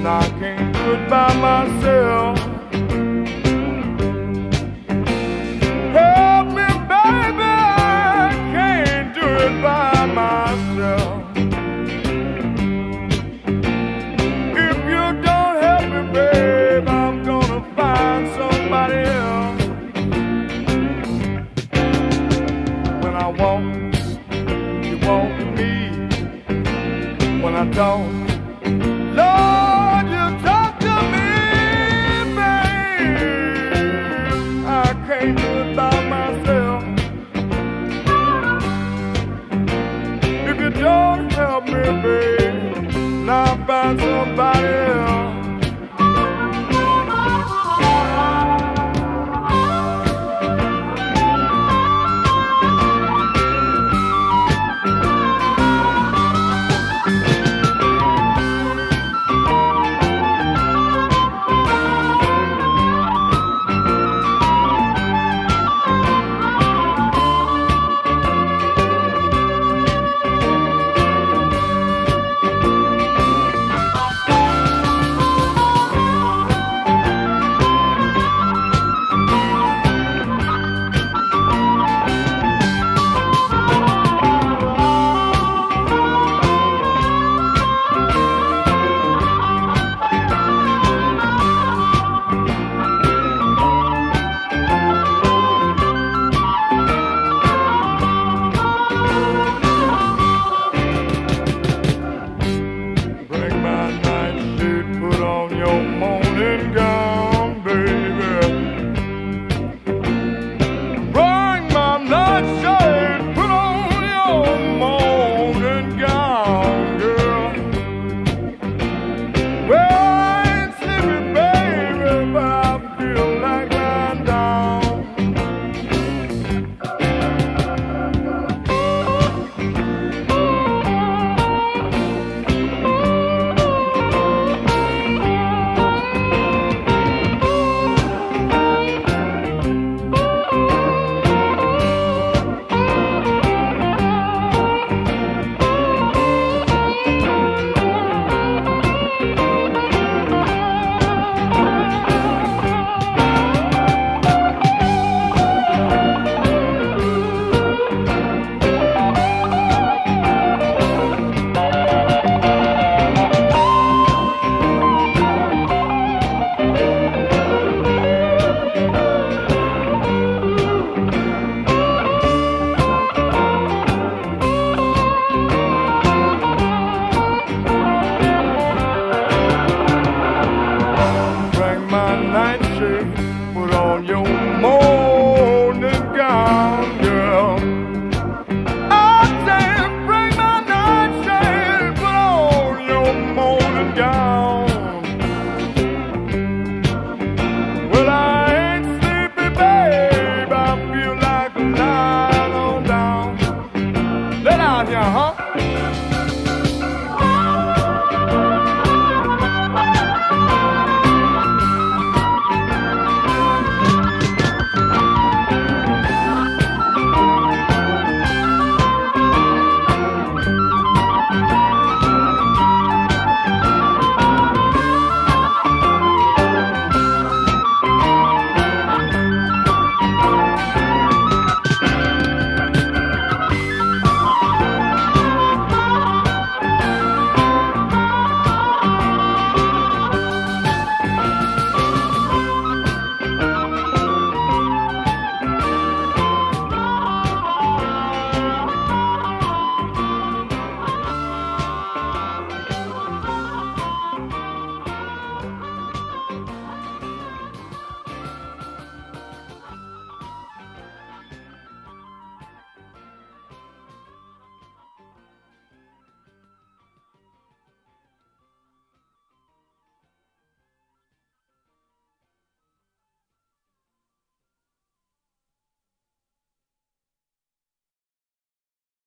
and I can't do it by myself. Help me, baby, I can't do it by myself. If you don't help me, babe, I'm gonna find somebody else. When I want, you want me. When I don't, on your mind. Put on your mo.